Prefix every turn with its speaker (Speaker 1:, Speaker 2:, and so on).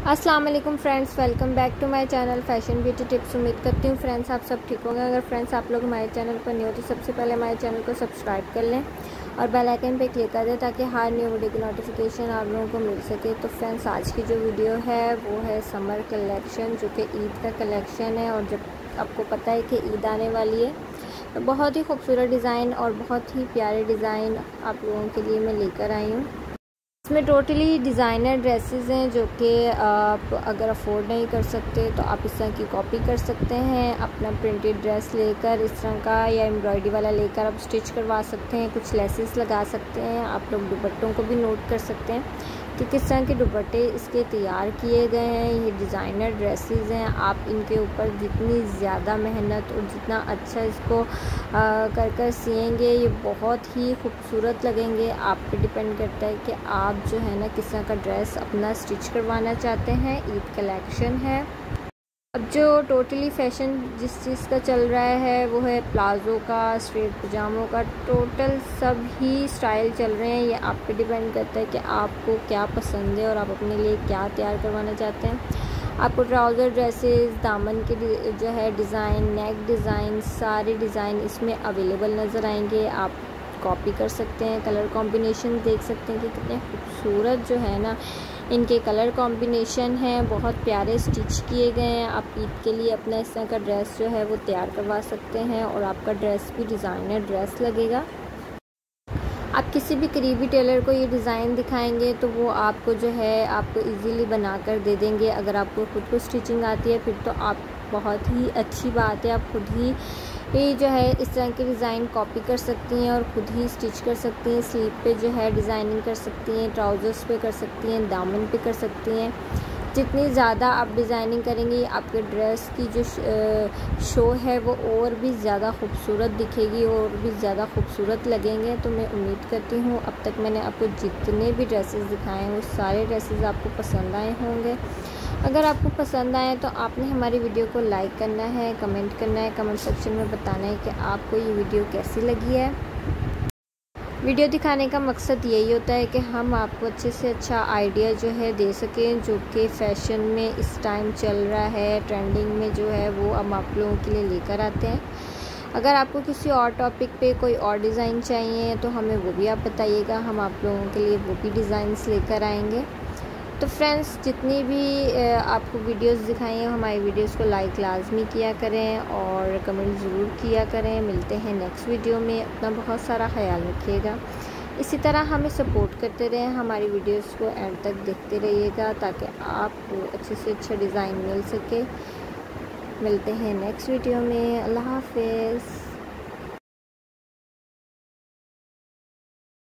Speaker 1: अस्सलाम वालेकुम friends, welcome back to my channel fashion beauty tips. उम्मीद करती हूँ फ्रेंड्स आप सब ठीक होंगे। अगर फ्रेंड्स आप लोग हमारे चैनल पर नहीं हो तो सबसे पहले हमारे चैनल को सब्सक्राइब कर लें और बेल आइकन पे क्लिक कर दें ताकि हर न्यू वीडियो की नोटिफिकेशन आप लोगों को मिल सके। तो फ्रेंड्स, आज की जो वीडियो है वो है समर कलेक्शन जो कि ईद का कलेक्शन है और जब आपको पता है कि ईद आने वाली है तो बहुत ही खूबसूरत डिज़ाइन और बहुत ही प्यारे डिज़ाइन आप लोगों के लिए मैं लेकर आई हूँ। इसमें टोटली डिज़ाइनर ड्रेसेस हैं जो कि आप अगर अफोर्ड नहीं कर सकते तो आप इस तरह की कॉपी कर सकते हैं। अपना प्रिंटेड ड्रेस लेकर, इस तरह का या एम्ब्रॉयडरी वाला लेकर आप स्टिच करवा सकते हैं, कुछ लेसेस लगा सकते हैं। आप लोग दुपट्टों को भी नोट कर सकते हैं। कि किस तरह के दुपट्टे इसके तैयार किए गए हैं, ये डिज़ाइनर ड्रेसेस हैं। आप इनके ऊपर जितनी ज़्यादा मेहनत और जितना अच्छा इसको कर कर सियेंगे ये बहुत ही खूबसूरत लगेंगे। आप पे डिपेंड करता है कि आप जो है ना किस तरह का ड्रेस अपना स्टिच करवाना चाहते हैं। ईद कलेक्शन है। अब जो टोटली फ़ैशन जिस चीज़ का चल रहा है, वो है प्लाज़ो का स्ट्रेट पजामों का टोटल सब ही स्टाइल चल रहे हैं। ये आप पे डिपेंड करता है कि आपको क्या पसंद है और आप अपने लिए क्या तैयार करवाना चाहते हैं। आपको ट्राउज़र ड्रेसेस दामन के जो है डिज़ाइन नेक डिज़ाइन सारे डिज़ाइन इसमें अवेलेबल नज़र आएँगे। आप कॉपी कर सकते हैं कलर कॉम्बिनेशन देख सकते हैं कि कितने खूबसूरत जो है ना इनके कलर कॉम्बिनेशन हैं, बहुत प्यारे स्टिच किए गए हैं। आप ईद के लिए अपना इस तरह का ड्रेस जो है वो तैयार करवा सकते हैं और आपका ड्रेस भी डिज़ाइनर ड्रेस लगेगा। आप किसी भी करीबी टेलर को ये डिज़ाइन दिखाएँगे तो वो आपको जो है आपको इजीली बना कर दे देंगे। अगर आपको खुद को स्टिचिंग आती है, फिर तो आप बहुत ही अच्छी बात है। आप खुद ही ये जो है, इस तरह की डिज़ाइन कॉपी कर सकती हैं और ख़ुद ही स्टिच कर सकती हैं। स्लीव पे जो है डिज़ाइनिंग कर सकती हैं ट्राउज़र्स पे कर सकती हैं, दामन पे कर सकती हैं। जितनी ज़्यादा आप डिज़ाइनिंग करेंगी, आपके ड्रेस की जो शो है वो और भी ज़्यादा खूबसूरत दिखेगी और भी ज़्यादा खूबसूरत लगेंगे। तो मैं उम्मीद करती हूँ, अब तक मैंने आपको जितने भी ड्रेसेस दिखाए हैं, वो सारे ड्रेसेस आपको पसंद आए होंगे। अगर आपको पसंद आए तो आपने हमारी वीडियो को लाइक करना है, कमेंट करना है, कमेंट सेक्शन में बताना है कि आपको ये वीडियो कैसी लगी है। वीडियो दिखाने का मकसद यही होता है कि हम आपको अच्छे से अच्छा आइडिया जो है दे सकें, जो कि फ़ैशन में इस टाइम चल रहा है, ट्रेंडिंग में जो है वो हम आप लोगों के लिए लेकर आते हैं। अगर आपको किसी और टॉपिक पे कोई और डिज़ाइन चाहिए तो हमें वो भी आप बताइएगा, हम आप लोगों के लिए वो भी डिज़ाइंस लेकर आएँगे। तो फ्रेंड्स जितनी भी आपको वीडियोस दिखाई हैं, हमारी वीडियोस को लाइक लाजमी किया करें और कमेंट ज़रूर किया करें। मिलते हैं नेक्स्ट वीडियो में। अपना बहुत सारा ख्याल रखिएगा। इसी तरह हमें सपोर्ट करते रहें, हमारी वीडियोस को एंड तक देखते रहिएगा ताकि आपको अच्छे से अच्छा डिज़ाइन मिल सके। मिलते हैं नेक्स्ट वीडियो में। अल्लाह हाफिज़।